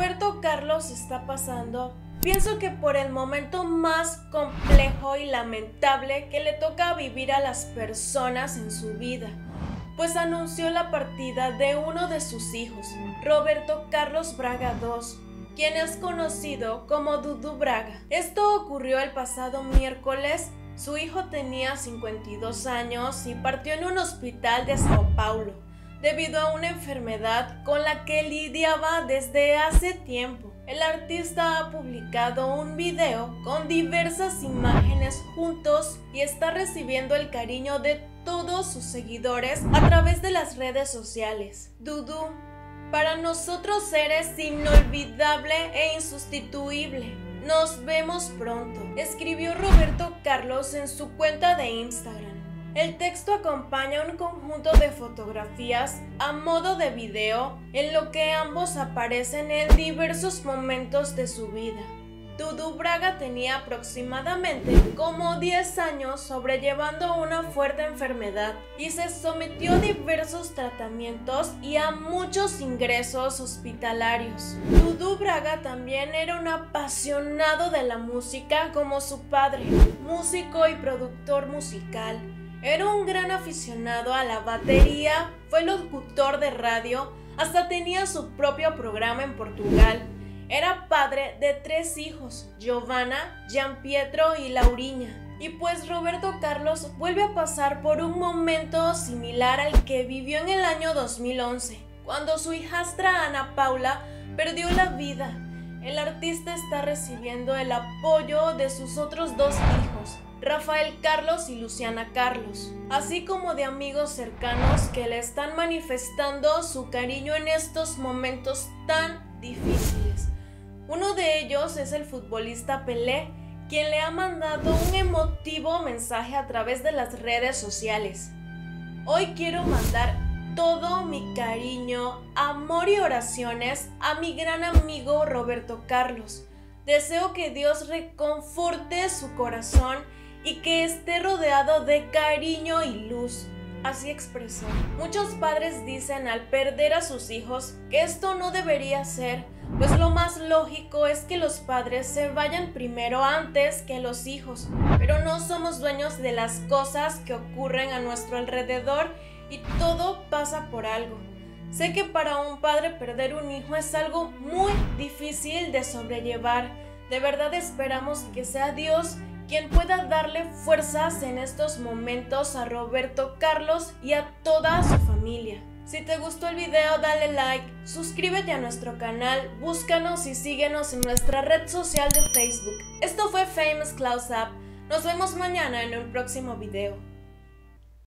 Roberto Carlos está pasando, pienso que por el momento más complejo y lamentable que le toca vivir a las personas en su vida, pues anunció la partida de uno de sus hijos, Roberto Carlos Braga II, quien es conocido como Dudu Braga. Esto ocurrió el pasado miércoles. Su hijo tenía 52 años y partió en un hospital de Sao Paulo debido a una enfermedad con la que lidiaba desde hace tiempo. El artista ha publicado un video con diversas imágenes juntos y está recibiendo el cariño de todos sus seguidores a través de las redes sociales. Dudu, para nosotros eres inolvidable e insustituible. Nos vemos pronto, escribió Roberto Carlos en su cuenta de Instagram. El texto acompaña un conjunto de fotografías a modo de video en lo que ambos aparecen en diversos momentos de su vida. Dudu Braga tenía aproximadamente como 10 años sobrellevando una fuerte enfermedad y se sometió a diversos tratamientos y a muchos ingresos hospitalarios. Dudu Braga también era un apasionado de la música como su padre, músico y productor musical era un gran aficionado a la batería, fue locutor de radio, hasta tenía su propio programa en Portugal. Era padre de tres hijos, Giovanna, Gian Pietro y Lauriña. Y pues Roberto Carlos vuelve a pasar por un momento similar al que vivió en el año 2011, cuando su hijastra Ana Paula perdió la vida. El artista está recibiendo el apoyo de sus otros dos hijos, Rafael Carlos y Luciana Carlos, así como de amigos cercanos que le están manifestando su cariño en estos momentos tan difíciles. Uno de ellos es el futbolista Pelé, quien le ha mandado un emotivo mensaje a través de las redes sociales. Hoy quiero mandar todo mi cariño, amor y oraciones a mi gran amigo Roberto Carlos. Deseo que Dios reconforte su corazón y que esté rodeado de cariño y luz. Así expresó. Muchos padres dicen al perder a sus hijos que esto no debería ser, pues lo más lógico es que los padres se vayan primero antes que los hijos, pero no somos dueños de las cosas que ocurren a nuestro alrededor y todo pasa por algo. Sé que para un padre perder un hijo es algo muy difícil de sobrellevar. De verdad esperamos que sea Dios quien pueda darle fuerzas en estos momentos a Roberto Carlos y a toda su familia. Si te gustó el video dale like, suscríbete a nuestro canal, búscanos y síguenos en nuestra red social de Facebook. Esto fue Famous Close Up, nos vemos mañana en un próximo video.